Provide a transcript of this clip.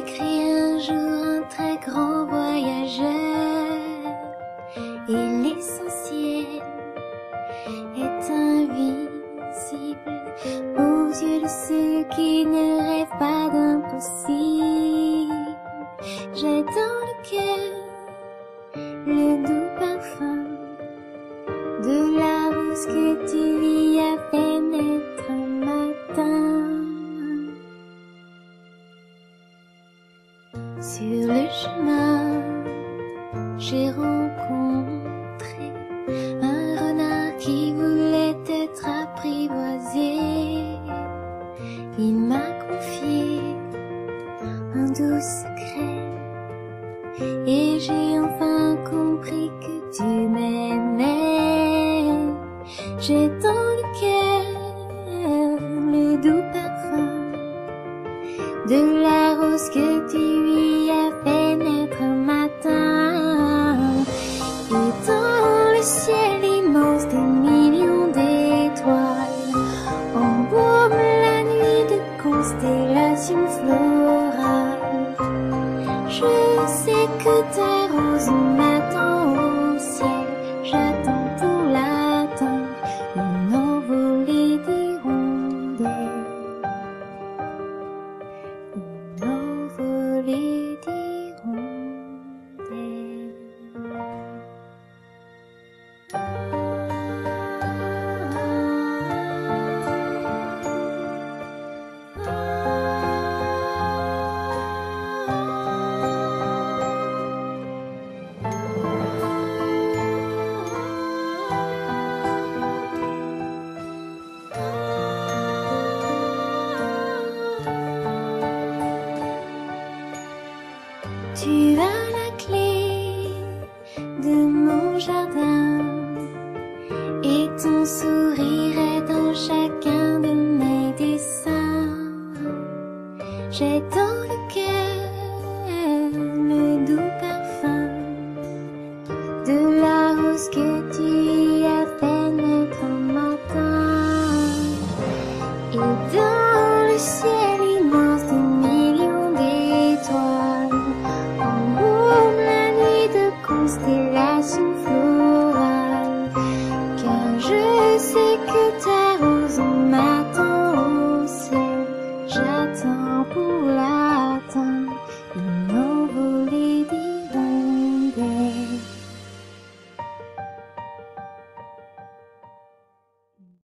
écrit un jour un très grand voyageur. Et l'essentiel est invisible aux yeux de ceux qui ne rêvent pas d'impossible. J'ai dans le cœur le doux parfum de la rose que tu Sur le chemin, j'ai rencontré un renard qui voulait être apprivoisé. Il m'a confié un doux secret et j'ai enfin compris que tu m'aimais. J'ai dans le cœur le doux parfum de la rose que constellations florales. Je sais que ta rose Tu as la clé de mon jardin et ton sourire est dans chacun de mes dessins. J'ai dans le cœur le doux parfum de la rose que tu